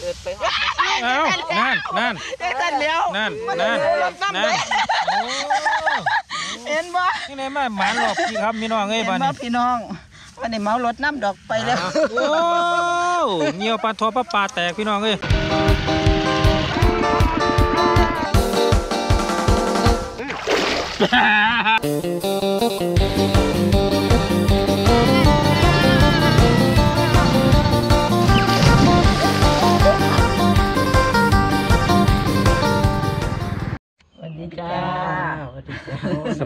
เกิดไปหอดเอ้านั่นนั่นเฮ็ดกันแล้วนั่นมันนั่นรถน้ำนั่เลนยโอ้เห็นบ่นี่ไหนมาหมานหลอกพี่ครับพี่น้องเอ้ยเห็นบ้านบ่นี้พี่น้องวันนี้เมารถน้ำดอกไปแล้วโอ้เงียวปลาทอปลาปลาแตกพี่น้องเอ้ยสวั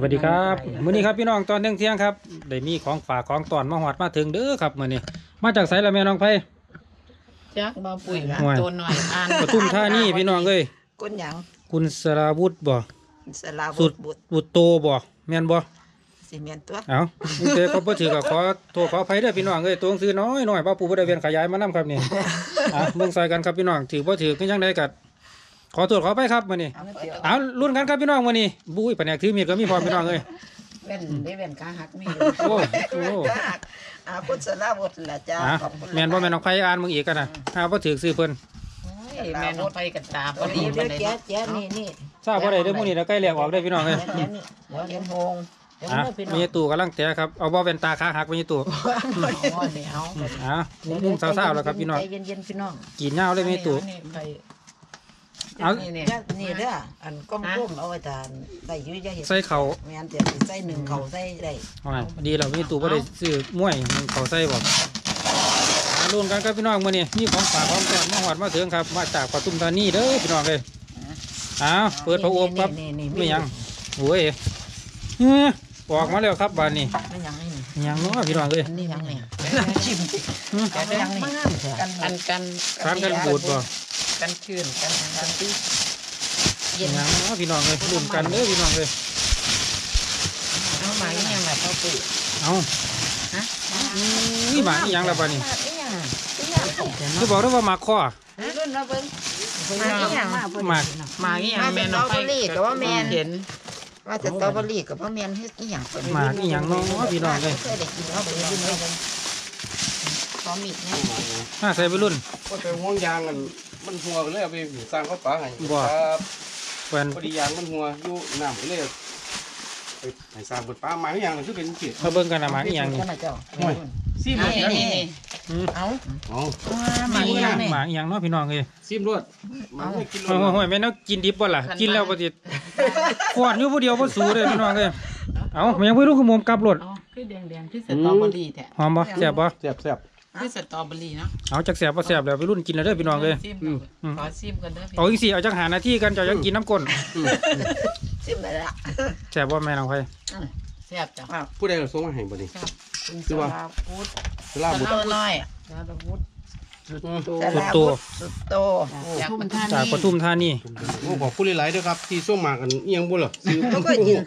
วัสดีครับมื้อนี้ครับพี่น้องตอนเที่ยงเที่ยงๆครับได้มีของฝากของตอนมาหอดมาถึงเด้อครับมื้อนี้ มาจากไสละแม่น้องไผจักบ่ปุ๋ยละห่วยตัวหน่อยอ่านปทุมธานีพี่น้องเอ้ยก้นหยังคุณสราวุธบ่สลาสุบุดตรบุตรบุตรโตบ่แม่นบ่สิเมียนตัวเอ้านี่เจอเขาบ่ถือก็ขอโทษขออภัยเด้อพี่น้องเอ้ยตัวหนังสือน้อยน้อยป้าปู่บ่ได้เวียนขยายมานํครับนี่อะเบิ่งใส่กันครับพี่น้องถือบ่ถือคือจังไดก็ ขอโทษขออภัยครับมื้อนี้เอาเดี๋ยวเอาลุ้นกันครับพี่น้องมื้อนี้บุ้ยแผนกถือมีดก็มีพร้อมพี่น้องเอ้ยเว้นได้เว้นขาหักมีโอ้โอ้จ้าอ่าคุณสลาบุตรละจ้าอะขอบคุณแม่นบ่แม่นน้องไผอ่านมึงอีกกันน่ะหาบ่ถือซื้อเพิ่นโอ้ยแม่น้องไปกับตาบ่วันดีนี้ปาเดี๋นยวใดแจ๊ะเนาะแจ๊ะนี่นี่ทราบบ่ได้เด้อมื้อนี้แล้วใกล้แลกออกได้อพี่น้องเอ้ยแจ๊ะนี่เดี๋ยวเห็นโฮงเดี๋ยวอะเมื่อพี่น้องมีตู่กำลังแตะครับ เอาบ่แว่นตาขาหักไปนี่ตู่อ๋อเดี๋ยวอะนุ่มๆสาวๆแล้วครับพี่น้องใจเย็นๆพี่น้องกินยาวเลยมีตู่นี่ไป เอานี่นี่จ้ะนี่เด้ออันก้มๆเอาไว้ทานใส่อยุ่ยจะเห็นใส่เขาแม่นจะสิใส่หนึ่งเขาใส่ได้อ๋อดีแล้วมีตู่บ่ได้ซื้อมวยเขาใส่บ่อะลุ้นกันครับพี่น้องมื้อนี้มีของฝากของต้อนมาฮอดมาถึงครับมาจากปทุมธานีเด้อพี่น้องเอ้ยอ้าวเปิดพระโอมครับนี่นี่ไม่ยังโอ้ยเฮ้ยออกมาแล้วครับบานนี้ไม่ยังนี่อิหยังเนาะพี่น้องเอ้ยอันนี้ยังนี่ชิมสิเอาไปยังนี่กันอันกันสารกันบูดบ่ กันคืนกันกันที่อิหยังเนาะพี่น้องเอ้ยลุ้นกันเด้อพี่น้องเอ้ยเอามาอีหยังล่ะพ่อปุ๋ยเอาฮะนี่หมาอีหยังแล้วบานนี้อีหยังอีหยังคือบอกได้ว่าหมาข้อรุ่นเราเบิ่งมาอีหยังหมากมาอีหยังแม่น้องไปเห็นว่าจะสตรอเบอรี่กับพ่อแม่นเฮ็ดอีหยังเพิ่นหมากอีหยังเนาะพี่น้องเอ้ย ขอมีดแน่มาใส่ไปรุ่น ก็ไปห่วงยางกันมันหัวก็เลยเอาไปสร้างข้าวป๋าให้บ่ ครับแฟนพอดียางมันหัวอยู่น้ำก็เลยไปให้สร้างบนป้าไม้ยางมันคือเป็นเกียรติมาเบิ่งกันนะหมาอีหยังนี่กันนะเจ้าซิมรนี่วดนี่นี่อืมเอาอ๋อมาอีหยังหมาอีหยังเนาะพี่น้องเอ้ยซิมรวดมันไม่กินรโอ้ยวดโอ้ยแม่นเอากินดิบบ่ล่ะกินแล้วบ่ติดขวดอยู่ผู้เดียวบ่สูเลยพี่น้องเอ้ยเอ้าแม่ยังบ่รู้คือหมอมกลับรถเอาคือแดงๆคือสตรอเบอรี่แท้หอมบ่แซ่บบ่แซ่บแซ่บ คือสตรอเบอรี่เนาะเอาจักแซ่บบ่แซ่บแล้วไปรุ่นกินแล้วเด้อพี่น้องเอ้ยซิมอืมขอซิมกันเด้อพี่เอาอีกสิเอาจังหาหน้าที่กันเจ้ายังกินน้ำก้นซิมได้ละแซ่บบ่แม่น้องไผแซ่บจ้ะผู้ใดเราส่งมาให้บ่นี่ คุณคือว่า สลาพุทธสลาบุตรตัวน้อยสลาพุทธอืมสุดโตสุดโตจากปทุมธาจากนีปทุมธานีโอ้ขอบคุณหลายๆเด้อครับ ที่ส่งมากันเอียงบ่เหรอซื้อก็เคยกิน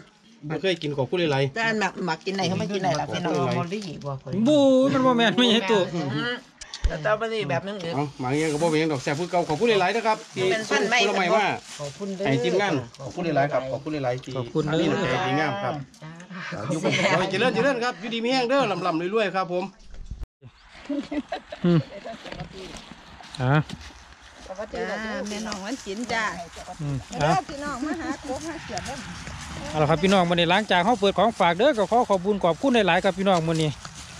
ไม่เคยกินขอบคุณหลายแต่อันหมักหมักกินไหนเขาไม่กินไหนล่ะพี่น้องสตรอเบอรี่บ่ค่อยบูมันบ่แม่นไม่ใช่ตัวสตรอเบอรี่แบบนึงๆเอาหมาเอียงก็บ่เป็นหยังดอกแซ่บคือเก่าขอบคุณหลายๆเด้อครับที่เป็นพัส่งนไม้ผลไม้มาขอบคุณเด้อให้ทีมงานขอบคุณหลายๆครับขอบคุณหลายๆที่ขอบคุณนี่เด้อใจดีงามครับจ้าอยู่กับเราเจริญเจริญครับอยู่ดีมีแห้งเด้อลำลำรวยๆครับผมอืมอะจ้าแม่น้องวันจินจ้าอืมแล้อะวพี่น้องมาหาโคกหาเสือบ้าง เอาละครับพี่น้องมื้อนี้หลังจากเฮาเปิดของฝากเด้อก็ขอขอบคุณขอบคุณหลายๆครับพี่น้องมื้อนี้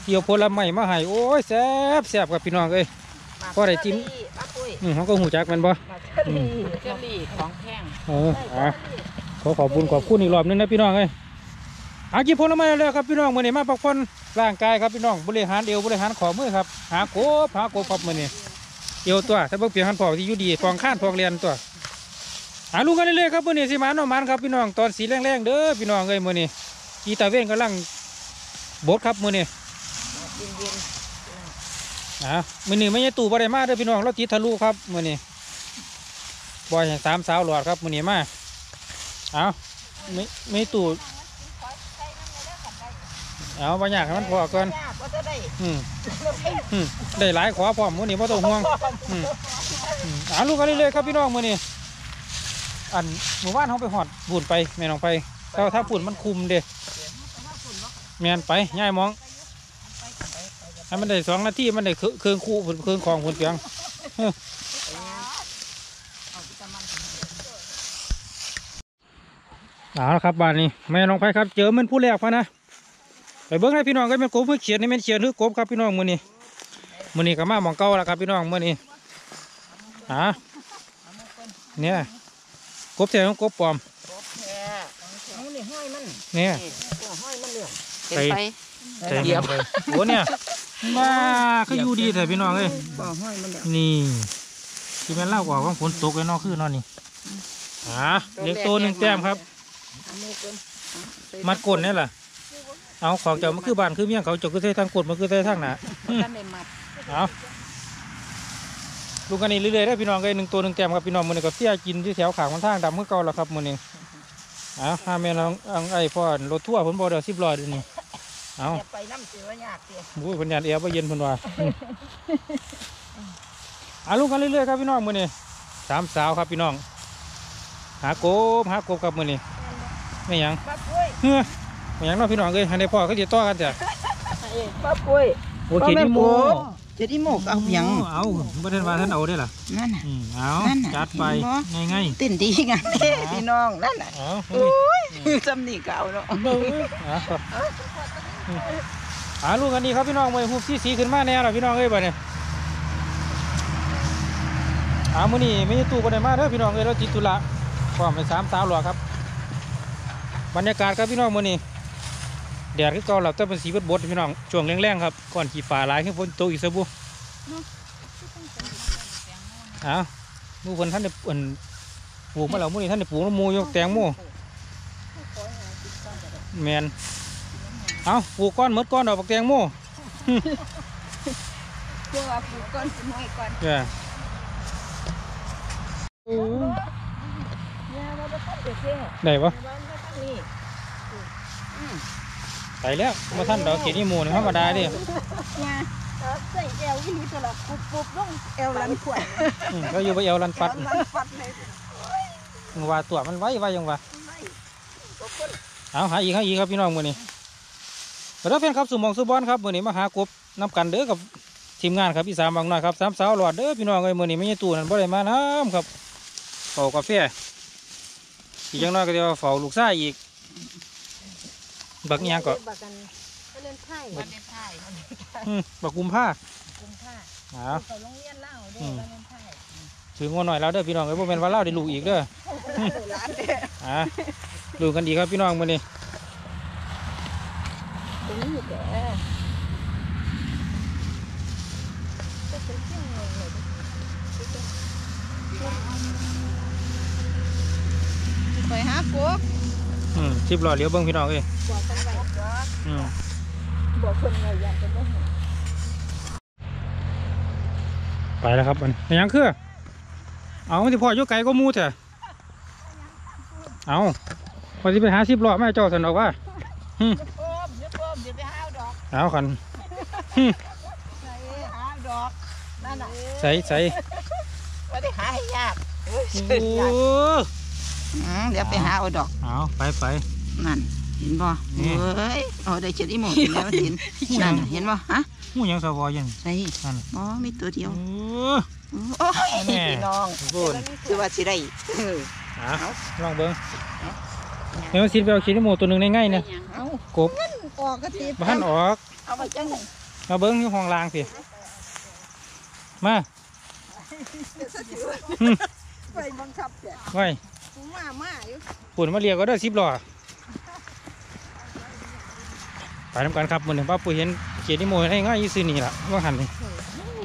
เกี่ยวผลไม้มาให้โอ้ยแซ่บแซ่บครับพี่น้องเอ้ยพอได้จิ้มป้าปุ้ยอืมเฮาก็หูจักแมันบ่อืมเจลลี่ของแพงเอออะขอขอบคุณขอบคุณอีกรอบหนึงนะพี่น้องเอ้ยอากินผลไม้แล้วครับพี่น้องมื้อนี้มาพักผ่อนร่างกายครับพี่น้องบริหารเอวบริหารขอมือครับหากบหากบครับมื้อนี้เอวตัวถ้าเบิ่งเพียงหันพอกที่อยู่ดีฟองข้านฟองเรียนตัว หาลุงกันเรื่อยๆครับมื้อนี้สิมาหน่อมันครับพี่น้องตอนสีแรงๆเด้อพี่น้องเอ้ยมื้อนี้กีตาเว้นกำลังบดครับมื้อนี้นอะมื้อนี้ไม่ใช่ตู่บ่ได้มาเด้อพี่น้องเราติดทะลุครับมื้อนี้บอยสามสาวหลอดครับมื้อนี้มาเอาไม่ไม่ตู่เอาบางอย่างให้มันพอก่อนๆจ้าก็จะได้อืมอืมได้หลายขอพร้อมมื้อนี้บ่ต้องห่วงอืมหาลูกกันเรื่อยๆครับพี่น้องมื้อนี้ อันหมู่บ้านเขาไปหอดบุญไปแม่น้องไปแต่ว่าถ้าฝุ่นมันคุมเด้แม่นไปย่ายมองให้มันได้สองนาทีมันได้เครื่องเครื่องคู่ฝุ่นเครื่องของฝุ่นเปียงเอาละครับบ้านนี้แม่น้องไผครับ เจอมันผู้แรกพะนะไปเบิ้งให้พี่น้องก็เป็นกบเพื่อเขียนนี่เป็นเขียนหรือกบครับพี่น้องมือนี้มือนี้ก็มาหมองเก่าแล้วครับพี่น้องมือนี้หาเนี่ย กบแท้ของกบปลอมแค่เอานี่ห้อยมันเนี่ยตัวห้อยมันเรื่องเห็นไปใส่เหยียบโอ้เนี่ยมาก็อยู่ดีแต่พี่น้องเอ้ยบ่ห้อยมันเรื่องนี่ที่แม่นเล่ากว่าของฝนตกไอ้นอกคือนอนนี่อ่าเลี้ยงตัวหนึ่งแต้มครับเอามือเกินมัดก้นนี่แหละเอาของเจ้ามาคือบ้านคือเมียงเขาเจ้าคือใส่ทางกดมาคือใส่ทางหนาท่านได้มัดเอา ดูกันนี่เรื่อยๆได้อพี่น้องเลยหนึ่งตัวหนึ่งแต้มครับพี่น้องมือนี้ก็เตี้ยกินที่แถวขางมันทางดำเมื่อเก่าแล้วครับมือนี้เอาห้าแม่น้องอังไอ้พ่อรถทั่วร์ผมบอกเดี๋ยวสิบลอยเดี๋ยวนี้เอาอย่าไปน้ำเสือยากเตี้ยบุ้ยพันยานเอวไปเย็นเพันว่าอืมเอาลูกกันเรื่อยๆครับพี่น้องมือนี้สามสาวครับพี่น้อง หากบหากบครับมือนี้ไม่หยังป้าปุ้ยเฮ้อไม่หยังเนาะพี่น้องเอ้ยให้ได้พ่อก็จะต่อกันจ้ะป้าปุ้ยโอเคนี่โม จะได้หมกเอาหยังเอาไม่ได้ว่าท่านเอาได้อล่ะนั่นน่ะ อืมเอานั่นน่ะจัดไปเห็นบ่ ง่ายเต้นดีงามเด้พี่น้องนั่นน่ะๆเอาโอ้ยจำนี่เก่าเนาะเบิ่งเอาหาลูกกันดีครับพี่น้องมือหูสีสีขึ้นมาแน่แล้วพี่น้องเอ้ยบัดนี้หามื้อนี้ไม่ใช่ตู้กันได้มาเด้อพี่น้องเอ้ยเราจิตตุละพร้อมไปสามสาวหลวครับ บรรยากาศครับพี่น้องมื้อนี้ แดดคือเก่าแล้วแต่เป็นสีบดๆพี่น้องช่วงแรงๆครับก่อนขี่ฟ้าหลายขึ้นฝนตกอีกสักบุเอามูเพิ่นท่านได้เอิ่นปลูกมาแล้วมื้อนี้ท่านได้ปลูกน้ำหมูอยกแตงโมแมนเอาปลูกก้อนหมดก้อนดอกบักแตงโมเพื่อว่าปลูกก้อนสิน้อยก่อนเด้อเนี่ยเราบ่ทันได้แค่ได้ปะ บ้านเราตั้งนี่ ไปแล้วมาท่านดอกเกดนี่หมูนี่ธรรมดาเดิเนี่ยใส่แอวอีหลีตัวละปุบปุบลงแอวลันขวดก็อยู่ไปเอวลันปัดลันปัดเลยยังว่าตัวมันไว้ไว้ยังว่าเอาหาอีกหาอีกครับพี่น้องมือนี้แล้วเป็นครับสุหมองสุบอนครับมือนี้มาหากบนำกันเด้อกับทีมงานครับพี่สามบางหน่อยครับสามสาวหลอดเด้อพี่น้องเอ้ยมือนี้ไม่ใช่ตู้นั่นบ่ได้มาน้ำครับเฝ้ากาแฟอีกอย่างน้อยก็จะเฝ้าลูกซ่ายอีก บักอิหยังก็บักกันเล่นไพ่เล่นไพ่อืมบักกุมผ้ากุมผ้าอ้าไปโรงเรียนเล่าเด้อือมเล่นไพ่ถืองัวหน่อยแล้วเด้อพี่น้องเอ้ยบ่แม่นว่าเล่าได้ลูกอีกเด้อร้านเด้ออ่าดูกันดีครับพี่น้องมือนี้ตรงนี้แกจะเป็นเที่ยงเลยไปหากบ อืมชิบหล่อเลี้ยวเบิ้งพี่น้องเอ้ยบอกคนไว้อืมบอกคนไว้อยากจะบ่เห็นไปแล้วครับมันเป็นหยังคือเอาที่พ่ออยกไก่ก็มูเถอะเอาพอที่ไปหาชิบหล่อแม่เจ้าสันออกว่าโอ้มเดี๋ยวโอ้มเดี๋ยวไปหาดอกเอาขันใส่หาดอกนั่นน่ะใส่ใส่ไม่ได้หาให้ยากเอ้ยโอ้ อืมเดี๋ยวไปหาเอาดอก เอาไปไป นั่น เห็นบ่นี่เอ้ยเอาได้เจ็ดอีหมดเห็นแล้วเห็น นั่นน่ะเห็นบ่ฮะหูยังสวอยังใส่นั่นอ๋อมีตัวเดียวโอ้โอ้ยแม่ พี่น้องพูดคือว่าสิได้เออเอาลองเบิ้งเดี๋ยวสิไปเอาขี้นิโมตัวหนึ่งง่ายๆเนี่ยเอากบออกกระติบบ้านออกเอาไปจังมาเบิ้งที่ห้องล่างสิมาไปบังคับแกไว้ มามาอยู่ปุ่นมาเรียกก็ได้สิบหล่อไปทำกันครับมือหนึ่งป้าปุ๋ยเห็นเกียรติโมยให้ง่ายยี่สินี่ละว่าหันเลย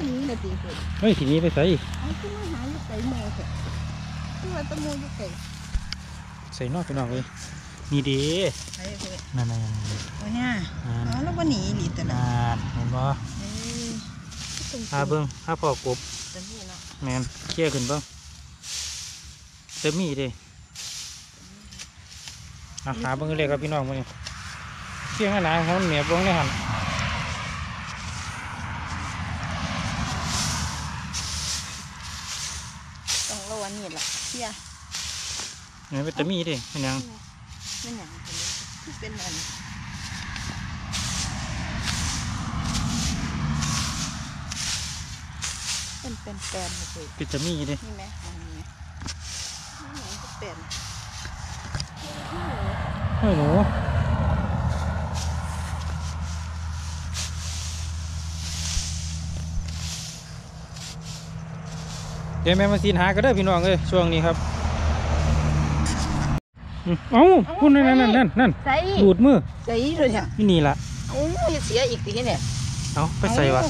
นี่นาทีเพิ่นเฮ้ยทีนี้ไปใส่เอาขึ้นมาหาอยู่ไก่โมเถอะคือว่าตะโมอยู่ไก่ใส่นอกไปนอกเลยนี่เดีไอ้เพิ่นนั่นนั่นโอ้เนี่ยนั่นอ๋อแล้วบ่หนีหลีแต่ละนั่นเห็นบ่เอ้ยหาเบิ้งหาพอกบจะมีเนาะแมนเคลี่ยร์ขึ้นเบิ้งเติมมีเด้ อะหาเบิ้งเลยครับพี่น้องมือนี้เชี่ยงหนาเขาเหนียบลงในหันต้องระวังนี่ล่ะเสียเนี่ยเป็นเติมมีเด้เป็นหยังมันหยังเพิ่นคือเป็นอันเป็นเป็นแปนเลยปิดจะมีดินี่ไหมอันนี้ไหมนี่ก็เป็น เฮ้ยหนูเดี๋ยวแม่มาซีนหาก็ได้อพี่น้องเอ้ยช่วงนี้ครับอืมเอ้าคุณนั่นนั่นนั่นนั่นใส่ดูดมือใส่เลยเนี่ยนี่นี่ละโอ้ยเสียอีกทีเนี่ยเอาไปใส่วะ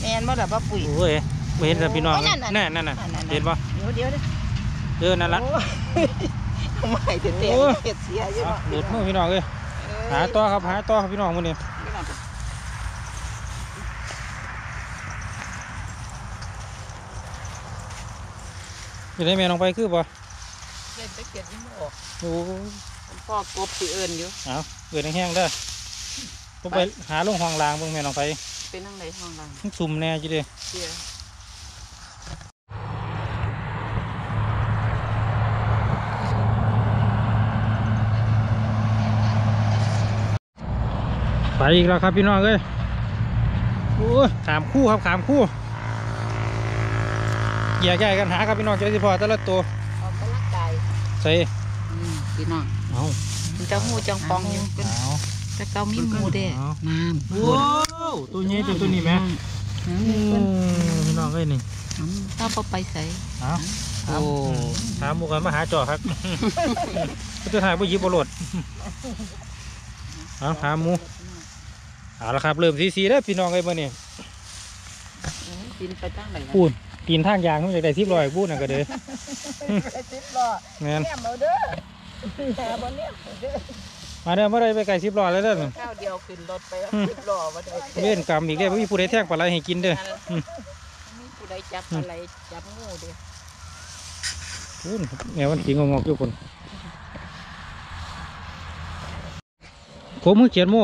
แมนบ่ล่ะป้าปุ๋ยโอ้ยไม่เห็นแต่พี่น้องโอ้ยนั่นน่ะแน่นั่นน่ะนั่นๆๆเห็นปะเดี๋ยวเดี๋ยวเดี๋ยวเออนั่นละโอ้ยทำ ไมถึงเตะโอ้ยเสียเสียอยู่เอาเนาะดูดมือพี่น้องเอ้ยหาต่อครับหาต่อครับพี่น้องมื้อนี้อยู่ได้แม่ลงไปคือปะเก็บไปเก็บที่มือออกโอ้ยพ่อกบสิเอิญอยู่เอาเกิดแห้งๆเด้อต้องไปหาลงห้องลางเบิ่งแม่ลงไปเป็นนั่งในห้องล่างมันซุ่มแน่จีเด้เสีย ไปอีกแล้วครับพี่น้องเอ้ยโอ้ยขามคู่ครับขามคู่แยกย้ายกันหาครับพี่น้องเจ้าสิพอแต่ละตัวออกกำลังกายใส่อืมพี่น้องเอามันจะหูจังปองอยู่เอาแต่เกามีหมูเด้เอาน้โอ้ตัวนี้ตัวตัวนี้ไหมอืมพี่น้องเอ้ยนี่ถ้าพอไปใส่เอาโอ้ถามหมูกันมาหาจอครับก็จะถ่ายผู้ยิบบรดเอาถามหมู เอาละครับ เริ่มซีซีแล้วพี่น้องเอ้ยมื่อนี้กินไปตั้งไหนพูนกินทางยางมันจากได้ทิพลอยพูดน่ะก็เด้อไปติดล้อแม่นแม่เอาเด้อแม่บ่เนี่ยเด้อมาเด้อเมื่อไรไปไก่ทิพลอยแล้วเด้อข้าวเดียวขึ้นรถไปเอาติดล้อมาได้เว้นกรรมอีกแล้วมีผู้ใดแท่งปลาไหลให้กินเด้ออืมมีผู้ใดจับอะไรจับงูเด้อพูนแนวมันสีงงอกๆอยู่คนโคมือเขียนโม่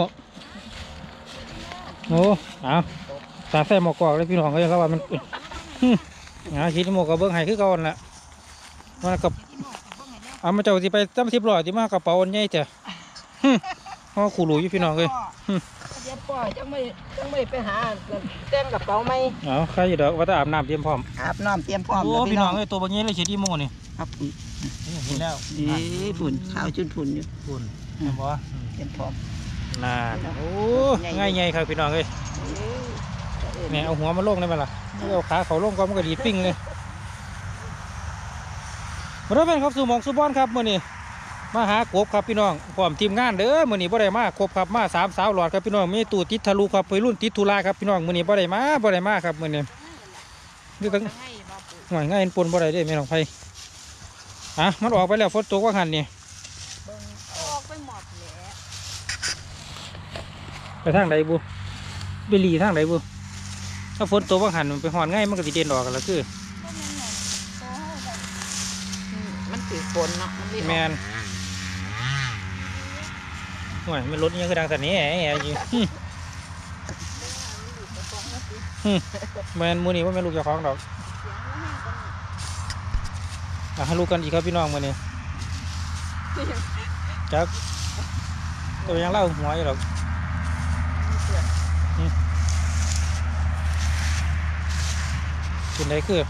โอ้เอาตาใส่หมอกกอกเลยพี่น้องเอ้ยแล้วว่ามันหึเอาคิดหมวกกับเบิ้งให้คือเก่านั่นแหละมันกับเอามาเจ้าสิไปจำทิพลอยที่มากระเป๋าอันใหญ่จ้ะหึห่อขู่หลุยอยู่พี่น้องเอ้ยเดี๋ยวพ่อจังไม่จังไม่ไปหาแต่งกระเป๋าไหมเอาใครอยู่ดอกว่าจะอาบน้ำเตรียมพร้อมอาบน้ำเตรียมพร้อมโอ้แล้วพี่น้องเอ้ยตัวบางนี้เลยเฉยดีโมนี่ครับนี่เห็นแล้วนี่ฝุ่นข้าวจุนฝุ่นอยู่คุณเห็นบ่เตรียมพร้อม นานโอ้ง่ายไงครับพี่น้องเอ้ยเนี่ยเอาหัวมาลงได้ไหมล่ะเอาขาเขาลงก็มันก็ดีดปิ้งเลยมาเริ่มครับสู่หมองสุบอนครับมื่อนี้มาหากบครับพี่น้องพร้อมทีมงานเด้อมื่อนี้บ่ได้มาครบครับมาสามสาวหลอดครับพี่น้องมีตู่ติดทะลุครับไปรุ่นติดทุลาครับพี่น้องมื่อนี้บ่ได้มาบ่ได้มาครับมื่อนี้นี่ตั้งให้มาปลูกหน่อยง่ายเห็นปนบ่ได้เด้แม่น้องไผอะมันออกไปแล้วฝนตกว่าหันนี่ เบิ่งออกไปหมดแหละ ไปทางใดบุไปหลีทางใดบุถ้าฝนตกว่าหันมันไปหอนง่ายมันก็สิเด่นออกกันแล้วคืออืมมันถือฝนเนาะมันไม่ออกแมนหน่อยมันรถอิหยังคือดังแต่นี้แหมอยู่หึหึแมนมือนี้ว่าแม่นลูกเจ้าของดอกอะให้ลูกกันอีกครับพี่น้องมือนี้จักตัวยังเล่าหัวอยู่หรอก กินได้คือ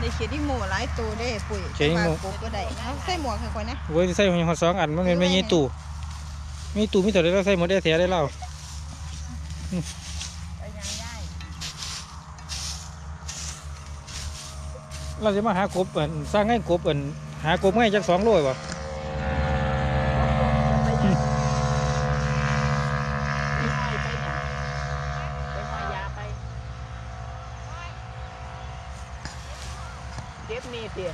ในเขียนที่หมูหลายตัวเด้ปุ๋ยเขียนที่หมู่ ปลูกก็ได้เอาใส่หมวกให้ก่อนนะเว้ยใส่หัวสองอันมันเป็นไม่ยี่ตู่มีตู่มีแต่ได้เราใส่หมดได้เสียได้เล่าอืมเราจะมาหากบอันสร้างให้กบอันหากบง่ายจากสองโลยวะ ไปห้อยไปเนี่ยไปห้อยยาไปเด็บมีเตี๋ย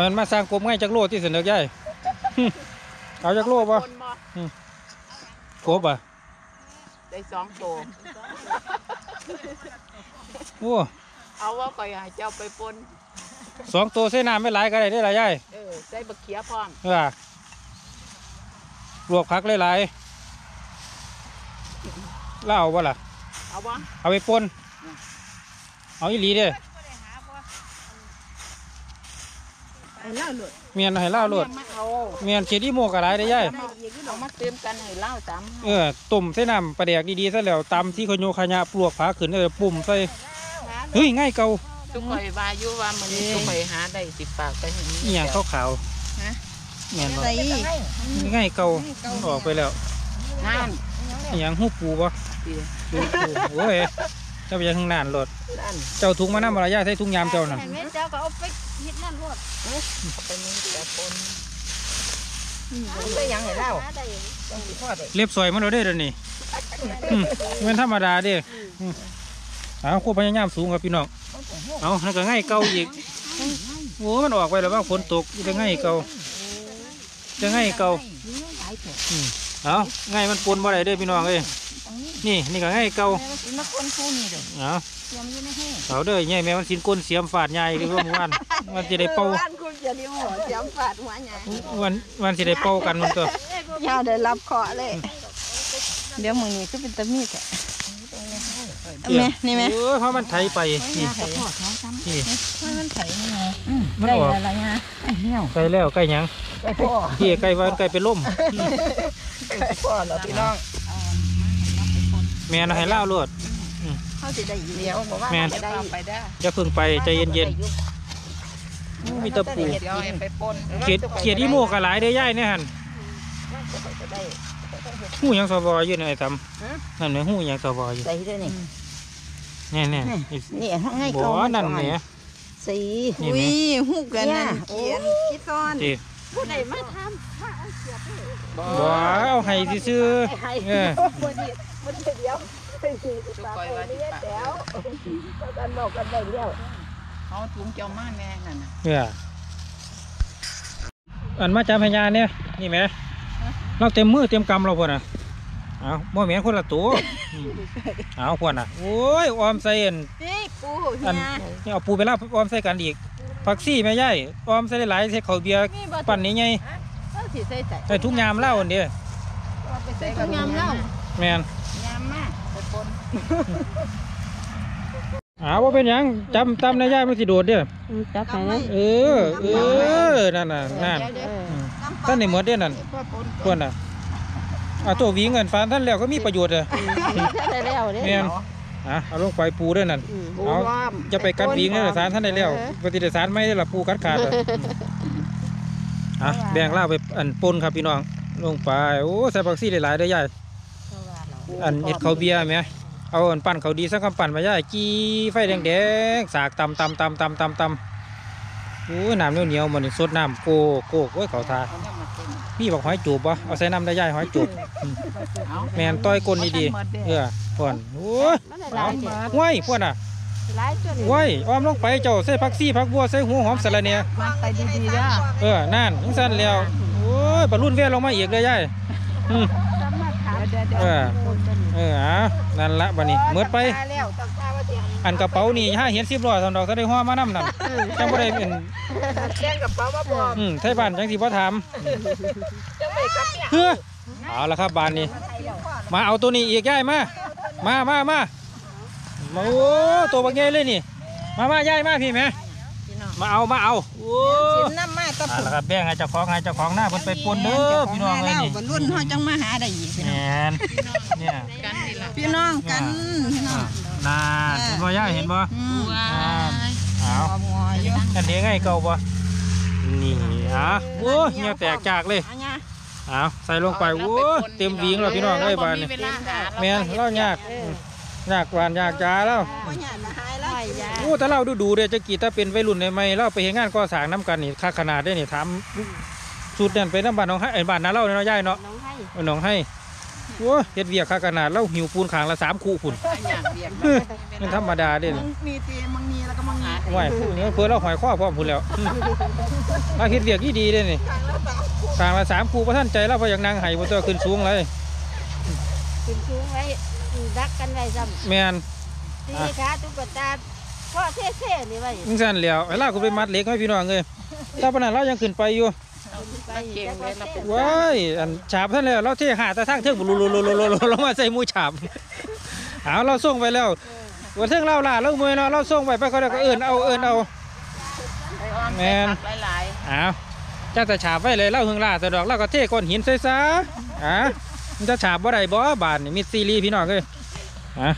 มันมาสร้างกบง่ายจากโลที่เสนอกย่ายหึเอาจากโลปะคนบ่กบอะได้สองตัวโอ้เอาว่าก่อยให้เจ้าไปปนสองตัวใส่น้ำไม่หลายก็ได้ได้หลายย่ายเออใส่บักเขียพร้อมเออลวกพักหลายๆแล้วเอาวะล่ะ เอาวะเอาไปปนเอาอีหลีเด้ อไไอ้เล่าหลุดเมียนให้เล่าโลดมาเอาเมียนเขียดอีโมกอะไรได้ย่ายได้อีกเอามาเติมกันให้เล่าตามเออต้มใส่น้ำปลาแดกดีๆซะแล้วตำที่ขโยขยะปลวกผาขึ้นเลยปุ่มใส่เฮ้ยง่ายเก่าทุกคนว่าอยู่ว่ามันทุกคนหาได้สิฝากไปให้อีหยังขาวขาวฮะๆเมียนบ่ใส่ง่ายเก่ามันออกไปแล้วนั่นอีหยังหูปูบ่สิดูปูโอ้ยเจ้าไปยังข้างนานรถนั่นเจ้าถุงมาน้ำมารยาใส่ถุงยามเจ้าน่ะ เห็นไหมเจ้าก็เอาไป เฮ็ดนั่นรวดเป็นแต่คนได้ยังให้เล่าเรียบซอยมันเราได้อเดี๋ยวนี้อืมมันธรรมดาเด้อืมเอาควบพยายามสูงครับพี่น้อง เอานั่นก็ง่ายเก่าอีก โอ้มันออกไปแล้วว่าฝนตกจะง่ายเก่าจะง่ายเก่าอืมเอาง่ายมันปนบ่ได้เด้อพี่น้องเอ้ยนี่นี่ก็ง่ายเก่ามาคนคู่นี่เด้อเอา เตรียมอยู่ในให้เอาเด้อใหญ่แม่มันสินก้นเสียมฝาดใหญ่หรือว่าหมู่บ้านมันจะได้เป่าบ้านคุณจะได้หัวเสียมฝาดหัวใหญ่วันวันสิได้เป่ากันมันตัวย่าได้รับเคราะห์เลย เดี๋ยวมือนี้ก็เป็นตะมีดแท้เอาแม่นี่แม่เออเพราะมันไถไปนี่นี่มันไถนี่ไงมันได้ออกอะไรนะไอ้เหี้ยวใกล้แล้วใกล้หยังไอ้พ่อพี่ใกล้วันใกล้เป็นล่มไอ้พ่อเหรอพี่น้องแม่นให้เล่าโลด เขาสิได้อีเดียวบอกว่าแม่น จะได้เอาไปได้อย่าเพิ่งไปใจเย็นๆมีแตะปูเดี๋ยวให้ไปปนเขียดเขียดอีโมกหลายได้อย่ายเนี่ยหันหูหยังสบออยู่ในทำนั่นเนี่ยหูหยังสบออยู่ใส่ด้วยนี่ แน่แน่นี่ห้องให้บ่เก่านั่นเนี่ยสีนี่อุ้แม่ยหูกันนั่นเขียนคิดซ้อนจีผู้ใดมาทำมาเอาเสียบให้บ่เอาให้ซื่อๆเออบ่ดีบ่ดีเดียว ไปสิปากไปนี่แจ๋วกันบอกกันได้แล้วเอาถุงเจ้ามาแน่นั่นน่ะเอออันมาจำพยานเนี่ยนี่แหม่เราเต็มมือเต็มกำเราพวน่ะเอาบ่แม่นคนละตัวอืมเอาพวน่ะโอ้ยออมใส่อันนี่ปูอันเฮียนี่เอาปูไปลาบออมใส่กันอีกผักซี่แม่ย่ายออมใส่หลายๆใส่ข้าวเบียร์นี่บ่ปั่นนี้ไงเอาสิใส่ใส่ใส่ทุกยามเหล้าอันเดียวไปใส่กับยำเล่าแม่น ยามมาไปปนอ้าวว่าเป็นหยังจำตำในย่ายมันสิโดดเด้อจับไปเลยเออ เออ นั่นน่ะนั่นอืมท่านในหมดเด้อนั่นพ่อปนพวกน่ะเอาตัวหวีเงินฟานท่านแล้วก็มีประโยชน์เลยได้แล้วเด้แม่นอะเอาลงไปปูด้วยนั่นปูเอาล้อมจะไปกัดหวีเงินสารท่านได้แล้วปฏิเดสารไม่ได้ละปูกัดขาดเลยอะแบ่งเหล่าไปอันปนครับพี่น้อง ลงไป โอ้ใส่ผักซี่หลายๆได้อย่าย อันเอ็ดเขาวเบียร์ไหมเอาอันปั่นเขาวดีสักคำปั่นมาย่ายจีไฟแดงๆสากตำตำตำตำตำตำโอ้ยน้ำเหนียวๆมันนี่สดน้ำโกโกโอ้ยเขาทาเอาเนี่ยมาเป็นพี่บอกหอยจูบปะเอาใส่น้ำได้ย่ายหอยจูบอืมเอาแมนต้อยก้นดีๆเออพ่อนโอ้ยมันได้หลายเด้อห้วยพ่อนอะหลายจนห้วยอ้อมลงไปเจ้าใส่ผักซี่ผักบัวใส่หัวหอมสะระเนียมันไปดีๆเด้อเออนั่นยังสั้นแล้วโอ้ยบรรลุนเวียลงมาอีกเลยย่า เดี๋ยวเดี๋ยวเออเอออะนั่นละบัดนี้เมื่อไปแล้วต้องทาว่าเตียงอันกระเป๋านี่ห้าเห็นสิบร้อยทอนดอกก็ได้หัวมานํนั่นจังบ่ได้เป็นแจ้งกับเป๋ามาบอกอืมไทยบ้านจังสิบ่ถามจะไปกับเนี่ยเฮ้อเอาละครับบานนี้ มาเอาตัวนี้อีกย่ายมา มามามามาโอ้ตัวบักใหญ่เลยนี่ มามาย่ายมาพี่แม่มาเอามาเอาโอ้ นน้ำมาตะเอาปุ่นละครับแบ่งให้เจ้าของให้เจ้าของหน้าเพิ่นไปปนเด้อพี่น้องเลยนี่บรรลุนเฮาจังมาหาได้อีกแหนเนี่ยกันนี่ล่ะพี่น้องกันพี่น้องน่าเห็นบ่ย่ายเห็นบ่อืมว้าเอาเอามัวอยู่อันนี้ไงเก่าบ่นี่อะโอ้เหี่ยวแตกจากเลยอันเนี้ยเอาใส่ลงไปโอ้เต็มหวิงแล้วพี่น้องเอ้ยบ้านนี่เวลาหาแม่นเล่ายากอืม ยากหวานยากจาแล้วบ่หยาดมาหายแล้วยาโอ้แต่เราดูดูๆเด้จะกี่ถ้าเป็นวัยรุ่นในไม่เราไปเห็นงานก่อสร้างน้ำกันนี่ค่าขนาดได้นี่ถามสูตรนั่นเป็นน้ำบ้านน้องให้ไอ้บ้านนาเล่าเนาะย่ายเนาะน้องให้เอาน้องให้โอ้เฮ็ดเวียกค่าขนาดเราหิวปูนขางละสามคู่พุ่นอย่างเดียวมันธรรมดาเด้มึนี่งมีตีมึงมีแล้วก็มึงมีไหวพวกนี้เพื่อเราหอยข้อพร้อมพุ่นแล้วอืมเราเฮ็ดเวียกที่ดีเด้นี่ทางแล้วสาวขางละสามคู่ประท่านใจเราเพราะอย่างนางไห้บนตัวขึ้นสูงเลยขึ้นสูงไว้ ดักกันไว้ซ้แม่นำตีขาตุ๊กตาพ่อเท่ๆนี่ไว้มึงสั่นแล้วไอ้ล่ากูไปมัดเหล็กให้พี่น้องเลยถ้าปานนั้นเรายังขึ้นไปอยู่ไปจักว่าเท่ว้ายอันฉาบท่านแล้วเราเทหาแต่ทางเทิงบุลุลุลุลุลุลุลงมาใส่หมูฉาบเอาเราส่งไปแล้ววันเทิงเราล่ะเราเมื่อยเนาะเราส่งไปไปเขาเดี๋ยวก็เอินเอาเอินเอาไอ้อ้อมแม่นหลายเอ้าวจ้าจะฉาบไว้เลยเล่าหึงล่าแต่ดอกเล่าก็เทก้อนหินใส่ซะอะ มันจะฉาบบ่ได้บ่บาทนี่มิดซีรีส์พี่น้องเอ้ยอะ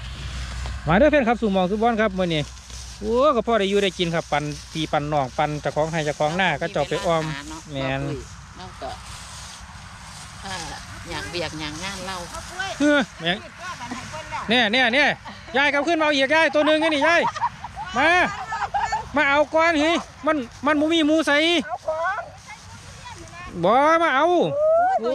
มาเด้อเพื่อนครับสู่หมองสุบอนครับมื้อนี้โอ้ก็พอได้อยู่ได้กินครับปันปีปันน้องปันเจ้าของให้เจ้าของหน้าก็เจาะไปออมแม่นน้องก็ถ้าอยากเบียกอยากงานเราเฮ้อแม่งเนี่ยเนี่ยเนี่ยยายกลับขึ้นมาเอาอีกยายตัวหนึ่งไงนี่ยายมามาเอาก้อนเฮ้ยมันมันมูมีหมูใส่บ่มาเอา โอ้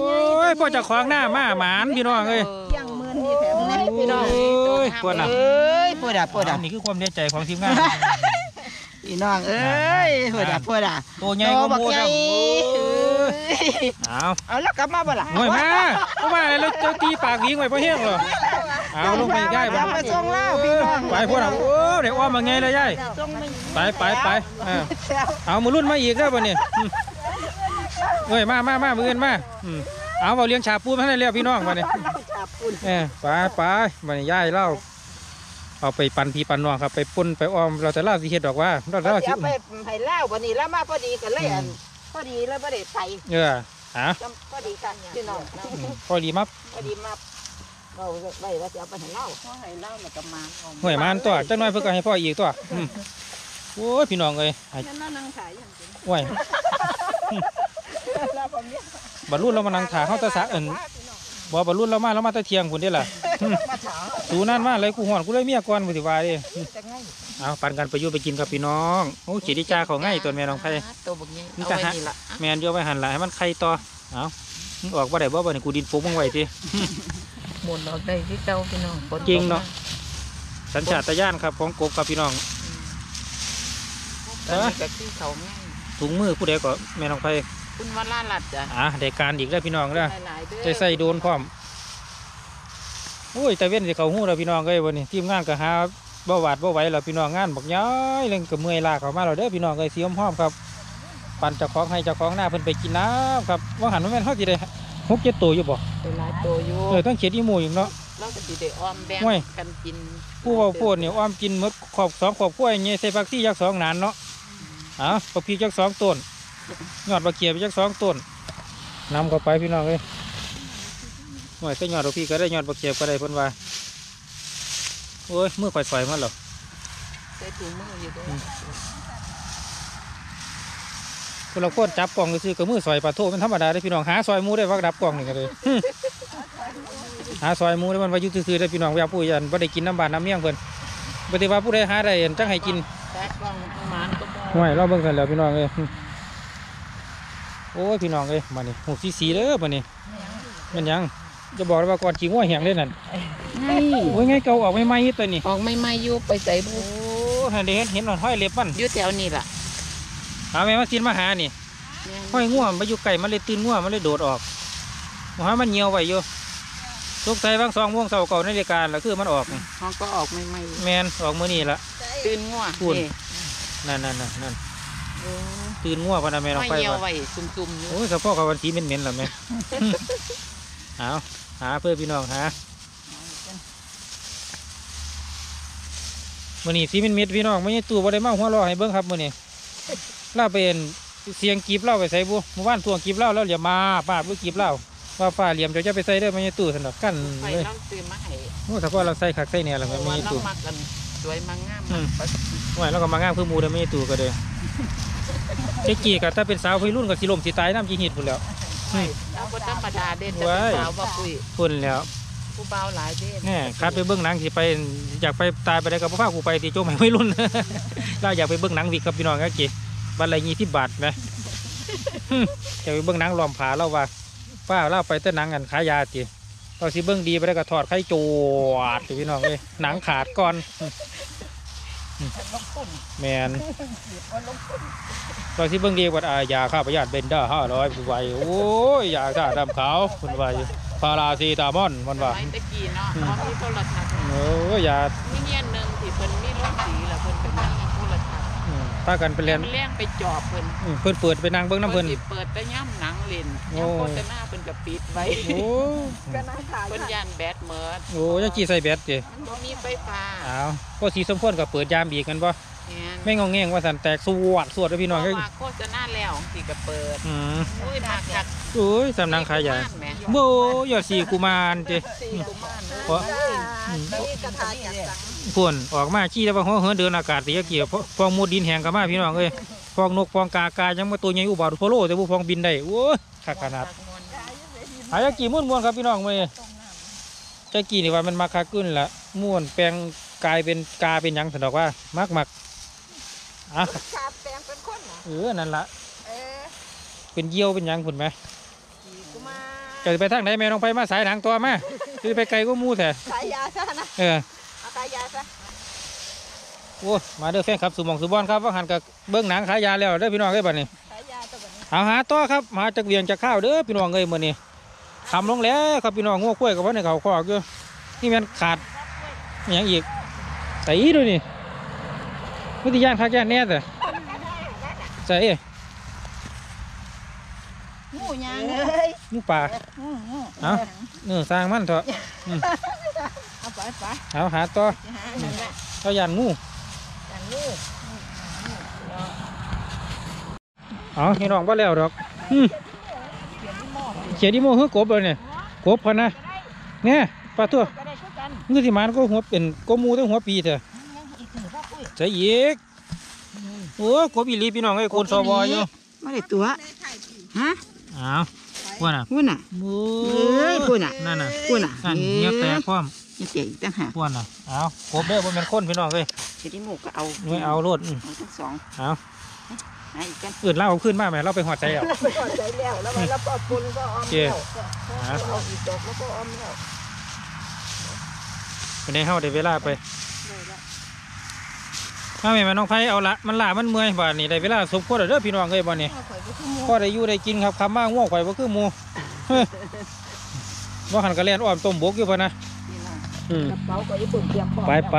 ยพ่อเจะขวางหน้ามาหมานพี่น้องเอ้ยยังหมื่นนี่แถมนะพี่น้องโอ้ยปวดหนักเอ้ยปวดอะปวดอัอะนนี้คือความในใจของทีมงานพี่น้องเอ้ยปวดอะปวดอะตัวใหญ่ก็มูครับเอาเอาแล้วกลับมาบ่ล่ะหน่วยมาก็มาอะไรแล้วเจ้าตีปากวิ่งไว้พอแห้งเหรอเอาลงไปย่ายกลับไปมาส่งเล่าพี่น้องไปพวกเราโอ้เดี๋ยวอ้อมมาไงเลยยายส่งไม่ไปไปไปเออเอามือรุ่นมาอีกแล้วบ่เนี่ยอืม เอ้ยมามามามือเงินมาอืมเอาเอาเลี้ยงชาปูมาให้เรียกพี่น้องมาเนี่ยเออไปไปมาเนี่ยย่ายเล่าเอาไปปันพี่ปันน้องครับไปปุ้นไปอ้อมเราจะเล่าสิเฮ็ดดอกว่าเราจะเล่าสิเอาไปให้เล่าวันนี้แล้วมาพอดีกันเลยอันพอดีเลยบ่ได้ใส่เออหาพอดีกันพี่น้องอืมพอดีมับพอดีมาเราไว้ว่าจะเอาไปให้เล่าพอให้เล่าแล้วก็มาห่วยมันตัวจังน้อยเพื่อก็ให้พ่ออีกตัวอืมโอ้ยพี่น้องเอ้ยให้ฉันนั่งขายอย่างจริงห่วย บรรลุเรามานั่งถ่าเขาแตะสะเอินบ่บรรลุเรามาเรามาแตะเที่ยงคุณได้ล่ะมาถามสูนั่นมาเลยกูหอนกูเลยเมียก่อนกูสิว่าเดิจะไงเอาปันกันไปอยู่ไปกินกับพี่น้องโอ้ขีดิจาเขาง่ายตัวแม่น้องไผ่ตัวบักนี้นี่เอาจะไว้หานี่ล่ะแมนโยไปหันหละให้มันไข่ต่อเอามึงออกบ่ได้บ่บ่นี่กูดินปุ๊บมึงไว้ทีหมุนออกได้ที่เก่าพี่น้องฝนตกจริงเนาะสัญชาตญาณครับของกบกับพี่น้องอันนี้ก็คือเขาง่ายถุงมือผู้ใดก็แม่น้องไผ่ คุณว่าล่าลัดจ้ะอะได้การอีกแล้วพี่น้องเด้อหลายๆเด้อใจใส่โดนพร้อมโอ้ยแต่เว้นสิเขาหู้แล้วพี่น้องเอ้ยวันนี้ทีมงานก็หาบ่หวาดบ่ไหวแล้วพี่น้องงานบักย้อยเรื่องก็เมื่อยลาเขามาแล้วเด้อพี่น้องเอ้ยสีหอมๆครับปั่นเจ้าของให้เจ้าของหน้าเพิ่นไปกินน้ำครับว่าหันว่าแม่นเฮาสิได้หกเจ็ดตัวอยู่บ่ตัวหลายตัวอยู่เออต้องเขียดอีหมูอีกเนาะ เราก็สิได้อ้อมแบ่งโอ้ยกันกินผู้เว่าโพดเนี่ยอ้อมกินหมดขอบสองขอบกล้วยเงี้ยใส่ผักซี่ยักษ์สองหนานเนาะอะปลาพียักษ์สองต้น ยอดปลาเกียบยักษ์สองต้นนำเข้าไปพี่น้องเลยหน่วยใส่ยอดปลาพีก็ได้ยอดปลาเกียบก็ได้เพิ่นว่าโอ้ยมือข่อยๆมาหรอใส่ถุงมืออยู่เด้อคนเราโคตรจับกล่องซื้อๆกับมือซอยปลาโทเป็นธรรมดาได้อพี่น้องหาซอยหมูได้วักดับกล่องนี่ก็เลยหึหาซอยหมูได้มันว่าอยุ่ซื่อๆได้อพี่น้องเวลาผู้ยันบ่ได้กินน้ำบานน้ำเมี่ยงเพิ่นปฏิว่าผู้ใดหาได้เห็นจังให้กินแต่กล้องประมาณก็บ่ห่วยเราเบิ่งกันแล้วพี่น้องเอ้ยหึ โอ้ยพี่น้องเอ้ยมานี่หูสีสีเด้อมานี่แมันหยังจะบอกเลยว่าก่อนขี้งัวเหี่ยงเลยนั่นไอ้โอ้ยไงเก่าออกไม่ไหมตัวนี้ออกไม่ไม่อยู่ไปใส่บุโอ้เห็นได้เห็นเห็นหนอนห้อยเล็บมันอยู่แถวนี้ล่ะหาแม่มาซินมาหานี่ห้อยงัวมันไปอยู่ไก่มันเลยตื่นงัวมันเลยโดดออกหามันเหี่ยวไว้อยู่ทุกไทยบางสองวงเสาเก่าในรายการแล้วคือมันออกนี่ห้องก็ออกไม่ไม่แมนออกมื้อนี้ละตื่นงัวพูดนี่นั่นนั่นนั่นนั่นโอ้ ตื่นงัวพะนะแม่น้องไม่ไปเหี่ยวว่าไว้ซุ่มๆอยู่โอ้ยสะโพกกับวันสีเหม็นๆแล้วแม่เอาหาเพื่อพี่น้องหามื่อนี้สีเหม็นๆพี่น้องไม่ใช่ตู้บ่ได้มาหัวเรอให้เบิ้งครับมื่อนี้ล่าเป็นเสียงกีบเล่าไปใส่บุเมื่อวานทวงกีบเล่าแล้วเหลี่ยมมาป้าบุกีบเล่าว่าฝ้าเหลี่ยมเดี๋ยวจะไปใส่เด้อไม่ใช่ตู้สนดอกกั้นไปเลยน้องตื่นมาให้โอ้ถ้าพ่อเราใส่ขักใส่เนี่ยแล้วเพไม่ราะว่าใช่เราตู้มากันสวยมางามอืมไปว่าแล้วก็มางามเพื่อหมูเด้อไม่ใช่ตู้ก็เลย เจ๊กี้ก็ถ้าเป็นสาววัยรุ่นก็สิลมสิตายน้ำจีหิดพุ่นแล้วเราก็ธรรมดาเด่นจะไว้ เป็นสาวบ่ปุ้ยพุ่นแล้วผู้เบาหลายเด่นแน่คัดไปเบื้องหนังสิไปอยากไปตายไปได้กับพ่อกูไปตีโจมให้ไม่รุ่น เราอยากไปเบื้องหนังวิกกับพี่น้องก็กี่บัตรละยี่สิบบาทไหม อยากไปเบื้องหนังล้อมผาเราว่าป้าเล่าไปแต่หนังกันขายยาจีเราสิเบื้องดีไปได้ก็ถอดไข่โจวดสิพี่น้องเลยหนังขาดก่อน แมนเราสิเบื้องดีกว่าอ่ายาฆ่าพยาธิเบนด้าห้าร้อยคุณไวโอ้ยยาฆ่าดำขาวคุณไวพาราซีตามอนมันว่าสมัยตะกี้เนาะพอมีโทรทัศน์โอ้ยยามีเงี้ยหนึ่งที่เพิ่นมีโรงสีแล้วเพิ่นเป็นนั่งโทรทัศน์อืม พากันไปเรียนมันเลี้ยงไปจอบเพิ่นอืมเพิ่นเปิดไปนั่งเบิ้งน้ำเพิ่น สิเปิดแต่ย่ำหนังเล่นโอ้ ย่ำโฆษณาเพิ่นก็ปิดไว้โอ้ก็นั่งขายเพิ่นย่านแบตเมิดโอ้ยังกี่ใส่แบตเจมันบ่มีไฟฟ้าอ้าวก็สีสมพรกับเปิดยามอีกกันบ่แม่น ไม่งงแงงว่าสันแตกสวดสวดเลยพี่น้องเพเอ้ยราะว่าโฆษณาแล้วสิก็เปิดอืมโอ้ยมาคักโอ้ยสำนักขายยาแหม่โบยอดสีกุมารเจ้สี่กุมารเนอะเพราะนี่กระทาจากสังพ่นออกมาขี้แล้วว่าหัวเหินเดินอากาศเสียเกี่ยวเพราะฟองมูดดินแห้งกับมาพี่น้องเอ้ยฟองนกฟองกากายังมาตัวใหญ่อุบาทโพโลแต่บุฟองบินได้โอ้ยขาขนาดหายากี่ม้วนม้วนๆครับพี่น้องเว้ยจะกี่นี่ว่ามันมาคาขึ้นละม้วนแปลงกลายเป็นกาเป็นหยังสันดอกว่ามักมัก อะชาแปลงเป็นคนน่ะเออนั่นละเออเป็นเยี่ยวเป็นหยังผุนไหมขี่กูมาจะไปทางไหนแม่น้องไปมาสายหนังตัวมาจะไปไกลก็มูแท้ขายยาซะนะเออเอาขายยาซะโอ้ยมาเด้อแฟนครับสุหมองสุบอนครับว่าหันกับเบิ้งหนังขายยาแล้วเด้อพี่น้องเอ้ยบัดนี้ขายยาตัวแบบนี้เอาหาต่อครับมาจากเวียงจากข้าวเด้อพี่น้องเอ้ยมื้อนี้ทำลงแล้วครับพี่น้องงัวกล้วยกับว่าในเขาคอกอยู่นี่แมันขาดอหย่างอีกใส่อีด้ว ยนี่วิทยานคักย่านแน่แต่ใส่งูยางเอ้ยหมูป่างูงูเอาเนื้อสร้างมันเถอะเอาไปไปเอาหาต่อหานั่นแหละเขายานงูอย่างงูเอาพี่น้องว่าแล้วดอกอืมเขียนดิโมคือกบเลยเนี่ยกบพะนะเนี่ยปลาตัวก็ได้ช่วยกันมือที่มันก็หัวเป็นก็มูตั้งหัวปีเถอะอีกถือพ่อปุ้ย ใส่อีกโอ้กบอีหลีพี่น้องไอ้ยโคนสวอยู่ไม่ได้ตัวฮะอ้าวว่าน่ะพูดน่ะโอ้เอ้ยพูดน่ะนั่นน่ะพูดน่ะนั่นเงียบแต่พร้อมเงียบแต่อีกตั้งหากว่าน่ะเอากบเด้อบ่แม่นคนพี่น้องเอ้ยทีนี้หมูก็เอาไม่เอาโลดอืมเอาทั้งสองเอาหาอีกกันอื่นเล่าเอาขึ้นมาไหมเราไปหอดใจเอาไปก่อนใจแล้วแล้วมันแล้วก็ปุนก็ออมโอเคแล้วเอาเอาอีกดอกแล้วก็ออมแล้วเป็นได้เฮาได้เวลาไปได้แล้ว ถ้าแม่มาน้องไผเอาละมันล่ามันเมื่อยบ่านี่ได้เวลาสมควรแล้วเด้อพี่น้องเอ้ยบ่นี่เอาข่อยไปขึ้นหมูพอได้อยู่ได้กินครับคำมาง่วงข่อยบ่คือหมู่เฮ้ยบ่หันกระเล่นอ้อมต้มบกอยู่พะนะนี่นะอืมกระเป๋าก็ญี่ปุ่นเตรียมพร้อมไปไป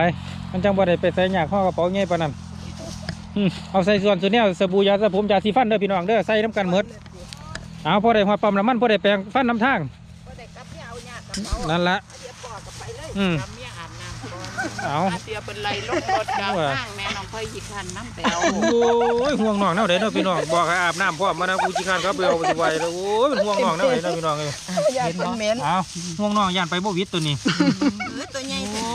มันจังบ่ได้ไปใส่หยากห่อกระเป๋าใหญ่ปานนั้นอืมเอาใส่ส่วนส่วนแนวสบู่ยาสระผมยาสีฟันเด้อพี่น้องเด้อใส่น้ำกันหมดเอาพอได้หัวปั๊มน้ำมันพอได้แปรงฟันน้ำทางก็ได้กลับเนี่ยเอาเนี่ยกระเป๋านั่นละเอาเดี๋ยวปอดกลับไปเลยอืม เอาอา เตียเป็นไรลงรถกลางห้างแม่น้องพ่อยหยิกคันน้ำไปเอาโอ้ยห่วงน้องแนวใดเนาะพี่น้องบอกให้อาบน้ำพร้อมมานะกูจิคร้านครับไปเอาไปสิไหวแล้วโอ้ยมันห่วงน้องแนวใดเนาะพี่น้องเอ้ยอย่าเป็นเหม็นเอาห่วงน้องย่านไปบ่วิดตัวนี้เออตัวใหญ่โอ้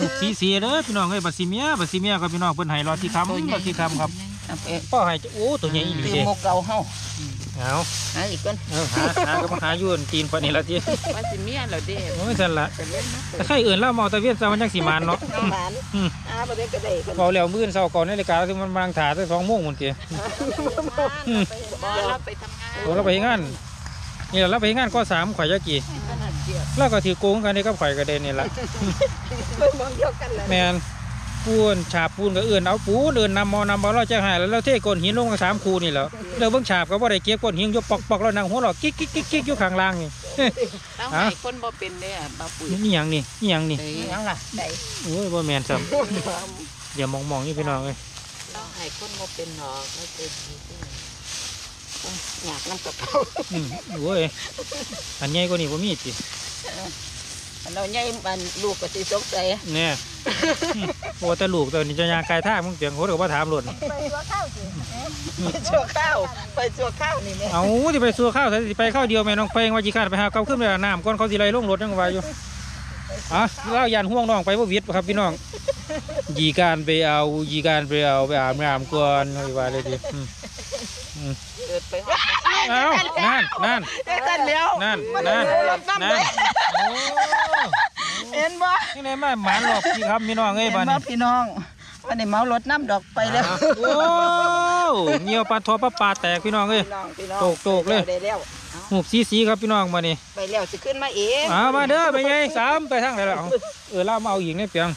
ลูกสีเสียเด้อพี่น้องเอ้ยบัดสิเมียบัดสิเมียครับพี่น้องเพิ่นให้รอที่คำรอที่คำครับเอาไปพ่อให้โอ้ตัวใหญ่อีหลีเตรียมเด้หมกเก่าเฮา เอาหาอีกก่อนเออหาหาก็มาหาอยู่อันตีนปานนี้ละทีว่าสิเมียเราเด้โอ้ยสั่นละเป็นเล่นนะแต่ใครอื่นเล่าเมาแตะเวียนซะมันจังสิมานเนาะน้องหลานอืมอาบ่ได้ก็ได้กันเบาแล้วมื้ออนเช้าก่อนนาฬิกาถึงมันบางถาตั้ง2โมงพุ่นติอืม บอเราไปทำงานโอ้เราไปเฮ็ดงานนี่ล่ะเราไปเฮ็ดงานก็สามข่อยยากี่เราก็ถือโกงกันนี่กับข่อยก็ได้นี่ล่ะเพิ่นมองเดียวกันเลยแม่น ปูนฉาบปูนก็เอื่นเอาปูนเอื่นนำมอนำบอเราจะหายแล้วเราเทก้อนหินลงกันสามคูนี่แหล้วแล้วเบิ่งฉาบก็บ่ได้เก็บก้อนหินยกปอกปอกแล้วนั่งหัวเราะกิ๊กกิ๊กกิ๊กกิ๊กอยู่ข้างล่างนี่เราให้คนบ่เป็นเด้อบ่ปุ๋ยนี่หยังนี่นี่หยังนี่เด้ยังล่ะได้โอ้ยบ่แม่นซ้ำเดี๋ยวมองๆนี่พี่น้องเอ้ยเราให้คนบ่เป็นหรอกเราเป็นดีที่ไหนอยากน้ำกระเป๋าอืมโอ้ยอันใหญ่กว่านี้บ่มีติ เราใหญ่มันลูกก็สิสงสัยแน่อืมโอ้แต่ลูกตัวนี้จะยางกายท่างมึงเสียงโหดก็บ่ถามโลดไปชัวข้าวสิไปชัวข้าวไปชัวข้าวนี่แม่เอาสิไปซัวข้าวสิไปข้าวเดียวแม่น้องเพลงว่าสิคร้าดไปหาเก่าขึ้นไปอาบน้ำก่อนเขาสิไล่ลงรถยังว่าอยู่อะเล่ายันห่วงน้องไปบ่วิทย์ครับพี่น้องยีการไปเอายีการไปเอาไปอาบน้ำก่อนว่าว่าเลยดิอืม เกิดไปฮอดเอานั่นนั่นได้กันแล้วนั่นนั่นนั่นโอ้เห็นบ่ยังไงมาหมานหรอกพี่ครับพี่น้องเอ้ยเห็นบ้านบ่นี้พี่น้องวันนี้เมารถน้ำดอกไปแล้วโอ้เงียวปลาทอปลาปลาแตกพี่น้องเอ้ยพี่น้องพี่น้องโตกโตกเลยได้แล้วหูกสีสีครับพี่น้องมานี่ไปแล้วสิขึ้นมาเองเอามาเด้อไปไงสามไปทางไหนล่ะเอาเออเล่ามาเอาอีกในเปียง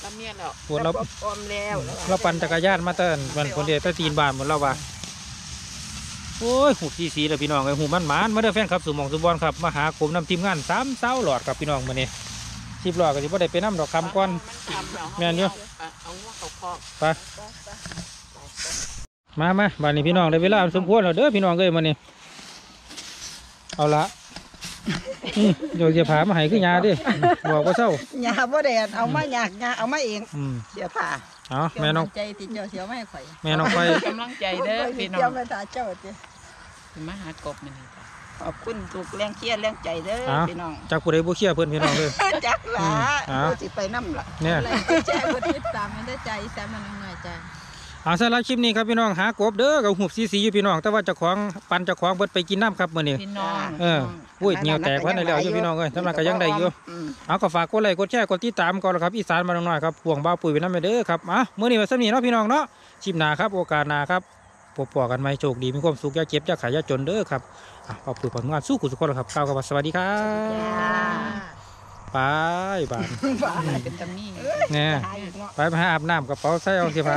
เราเมียแล้วปวดเราออมแล้วแล้วเราปั่นจักรยานมาเต้นมันคนเดียวแตะตีนบานหมดเราว่า โอ้ยหูกสีสีเลยพี่น้องเอ้ยหูมันหมานมาเด้อแฟนครับสุหมองสุบอลครับมาหากลุ่มนำทีมงานสามเสาหลอดครับพี่น้องมานี่สิบหลอดก็สิบ่ได้ไปน้ำดอกคำก่อนมันทำแล้วแม่นอยู่เอาหัวเขาคอกไปมามาบ้านนี้พี่น้องได้เวลาสมควรแล้วเด้อพี่น้องเอ้ยมานี่เอาละอืมเดี๋ยวจะพามาให้คือยาเดิบอกว่าเศร้าหญ้าบ่ได้เอามาหยากหญ้าเอามาเองอืมเสียผ้า เอาแม่น้องใจติเจ้าเสียวไม่ข่อยแม่น้องไฟกำลังใจเด้อพี่น้อเจ้างไม่ตาเจ้าติสิมาหากบมันนี่จ้ะขอบคุณถูกแรงเชียร์แรงใจเด้อเอาพี่น้องจากผู้ใดบ่เชื่อเพิ่นพี่น้องเลยจักหลาอืมเอาโอ้สิไปน้ำละเนี่ยอะไรแช่กดติดตามมันได้ใจแซมมันหน่อยจ้า เอาสำหรับคลิปนี้ครับพี่น้องหากบเด้อกับหุบสีๆอยู่พี่น้อง แต่ว่าเจ้าของปันเจ้าของเบิดไปกินน้ำครับมื้อนี้พี่น้อง เอออุ้ยเหนียวแตกไว้ในแล้วอยู่พี่น้องเอ้ยสำหรับก็ยังได้อยู่มเอาก็ฝากกดไลค์กดแชร์กดติดตามก่อนละครับอีสานมานหน่อยครับพวงบ้าวปุ๋ยไปน้ำไปเด้อครับอะมื้อนี้มาสำนีเนาะพี่น้องเนาะชิมหนาครับโอกาสหนาครับพบปอกันไหมโชคดีมีความสุขอย่าเจ็บอย่าขายอย่าจนเด้อครับอะป้าวปุ๋ยผลงานสู้กุศลครับกล่าวคำว่าสวัสดีครับไปบานเป็นตะมี่เนี่ยหาอีกเนาะไปมาหาอาบน้ำกระเป๋าใส่เอาเสียผ้า